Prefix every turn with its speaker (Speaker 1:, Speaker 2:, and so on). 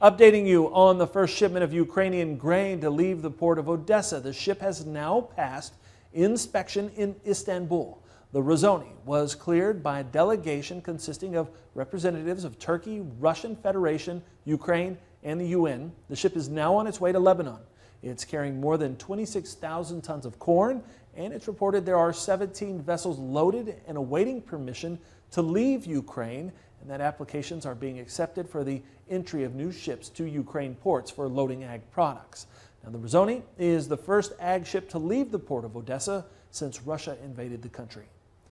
Speaker 1: Updating you on the first shipment of Ukrainian grain to leave the port of Odessa. The ship has now passed inspection in Istanbul. The Razoni was cleared by a delegation consisting of representatives of Turkey, Russian Federation, Ukraine, and the UN. The ship is now on its way to Lebanon. It's carrying more than 26,000 tons of corn, and it's reported there are 17 vessels loaded and awaiting permission to leave Ukraine and that applications are being accepted for the entry of new ships to Ukraine ports for loading ag products. Now, the Razoni is the first ag ship to leave the port of Odessa since Russia invaded the country.